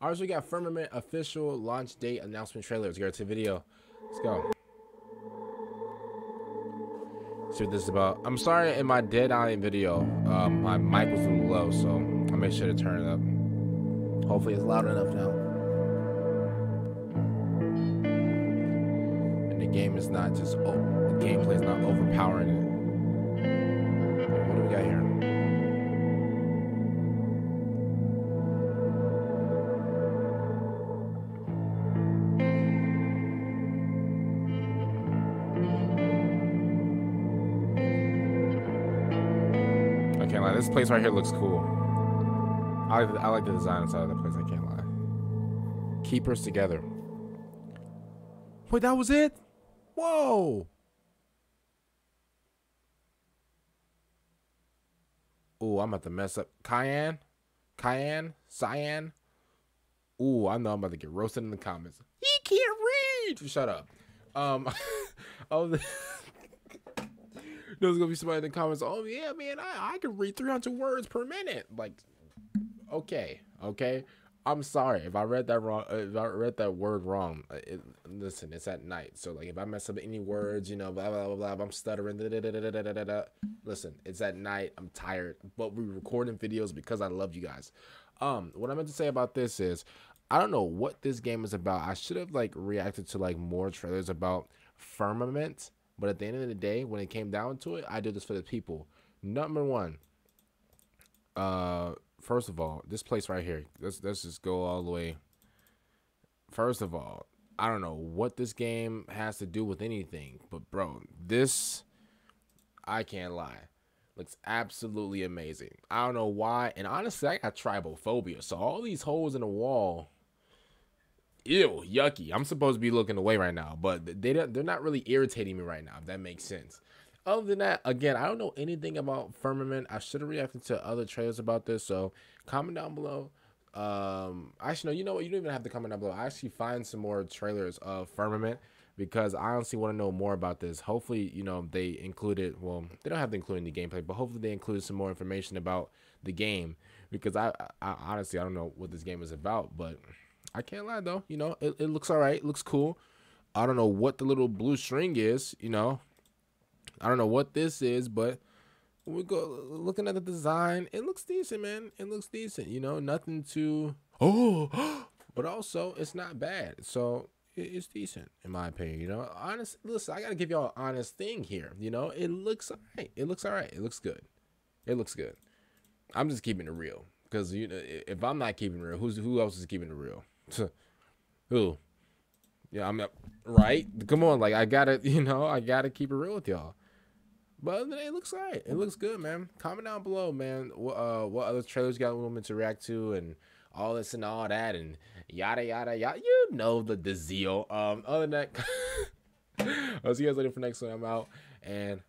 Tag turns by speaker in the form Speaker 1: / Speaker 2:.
Speaker 1: So we got Firmament official launch date announcement trailer. Let's get to the video. Let's go. See what this is about. I'm sorry in my dead eye video, um, my mic was a little low, so I'll make sure to turn it up. Hopefully it's loud enough now. And the game is not just, oh, the gameplay is not overpowering it. What do we got here? I can't lie. This place right here looks cool. I like, I like the design inside of the place. I can't lie. Keepers together. Wait, that was it? Whoa. Ooh, I'm about to mess up. Cayenne? Cayenne? Cyan? Ooh, I know I'm about to get roasted in the comments. He can't read. Shut up. Um, oh, the- there's gonna be somebody in the comments. Oh yeah, man, I I can read 300 words per minute. Like, okay, okay. I'm sorry if I read that wrong. uh, If I read that word wrong, uh, it, listen, it's at night, so like if I mess up any words, you know, blah blah blah blah, I'm stuttering. Da, da, da, da, da, da, da. Listen, it's at night. I'm tired, but we're recording videos because I love you guys. Um, what I meant to say about this is, I don't know what this game is about. I should have like reacted to like more trailers about Firmament, but at the end of the day, when it came down to it, I did this for the people. Number one, uh, first of all, this place right here. Let's let's just go all the way. First of all, I don't know what this game has to do with anything, but bro, this I can't lie. Looks absolutely amazing. I don't know why, and honestly, I got trypophobia. So all these holes in the wall, ew, yucky. I'm supposed to be looking away right now, but they they're not really irritating me right now. If that makes sense. Other than that, again, I don't know anything about Firmament. I should have reacted to other trailers about this. So comment down below. Um, actually, no, you know what? You don't even have to comment down below. I actually find some more trailers of Firmament because I honestly want to know more about this. Hopefully, you know, they included, well, they don't have to include in the gameplay, but hopefully they included some more information about the game because I, I honestly, I don't know what this game is about, but I can't lie though. You know, it, it looks all right. It looks cool. I don't know what the little blue string is, you know, I don't know what this is, but we go looking at the design. It looks decent, man. It looks decent. You know, nothing too oh, but also it's not bad. So it, it's decent in my opinion. You know, honest. Listen, I gotta give y'all an honest thing here. You know, it looks alright. It looks alright. It looks good. It looks good. I'm just keeping it real because you know, if I'm not keeping it real, who's who else is keeping it real? Who? Yeah, I'm right. Come on, like I gotta, you know, I gotta keep it real with y'all. But it looks alright. It looks good, man. Comment down below, man. What uh, what other trailers you got women to react to, and all this and all that, and yada yada yada. You know the the zeal. Um, other than that, I'll see you guys later for next one. I'm out, and